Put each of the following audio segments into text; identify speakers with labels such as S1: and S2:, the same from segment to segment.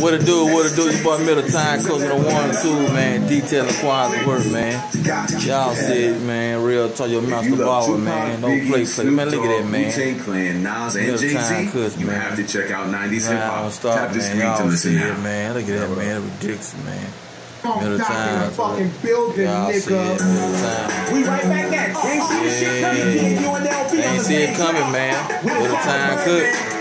S1: What it do, what it do, your boy Middle Time, cooking the one and two, man. Detailing quality work, man. Y'all see it, man. Real talk, your master baller, man. No play, play. Man, look at that, man.
S2: Wu-Tang Clan, Nas, and
S1: Middle
S2: Jay-Z.
S1: Time
S2: You have to check out 90s Hip
S1: Nah, don't
S2: Hop.
S1: stop,
S2: Tap the
S1: man.
S2: screen to
S1: Y'all
S2: listen
S1: see it, man. Look at that, man. Ridiculous, man.
S3: Funk
S1: Middle
S3: Doctor in
S1: Time,
S3: the fucking building,
S1: Y'all see it,
S3: nigga.
S1: Middle Time.
S3: We right back at it. Ain't see the shit coming,
S1: Yeah.
S3: kid. You and LP on
S1: Ain't see it coming, man.
S3: We'll
S1: Middle Time
S3: first,
S1: Cook.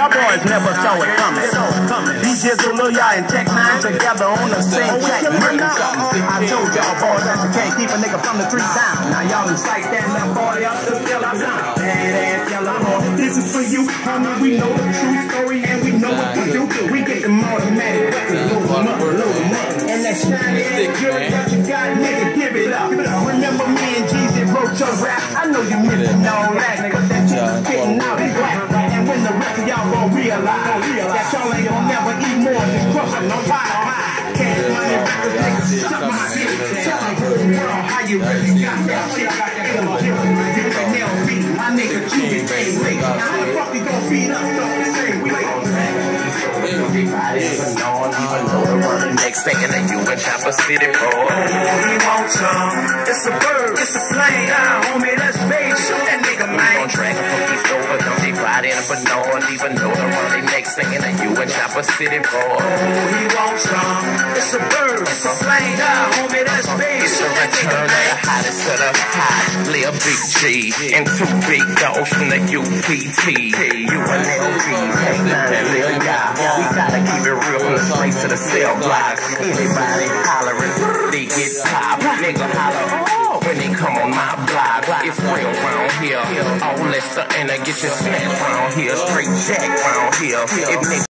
S1: Y'all
S4: boys never saw it coming. DJ Zuluya and Tech Nine together on the same track. Man, now, uh-uh. I told y'all boys that you can't keep a nigga from the three down. Now y'all incite that little boy up to still I'm down. Badass yellow boy. This is for you, homie. We know the true story and we know what to do. We get them automatic weapons, load them up, load them up. And that shiny ass jewelry that you got, nigga, give it up. Remember me and Jeezy wrote your rap. I know you missing all that, nigga. Ain't gon' never eat more than crushing no pie. Cash money records, nigga, suck my dick. Tell the whole world how you really got that shit. Illegitimate, you can nail me. My nigga, you can gain weight. Now how the fuck you gon' feed us all the same way?
S5: Next thing that you in Chopper City, bro.
S4: He wants some. It's a bird, it's a plane.
S5: They ride in, but no one even know the run. They next thing that you in Chopper City, bro.
S4: Oh, he wants some. It's a bird, it's a plane. Nah, homie, let's face
S5: It's the return of the hottest of the hot. Lil Big G and two big dogs from the UPT. You and LV, ain't nothing little guy. We gotta keep it real from the streets to the cell block. Anybody hollering, they get pop. Nigga holler, oh, when they come on my block. It's real round here. All Lester and I get your snatch round here. Straight jack round here. If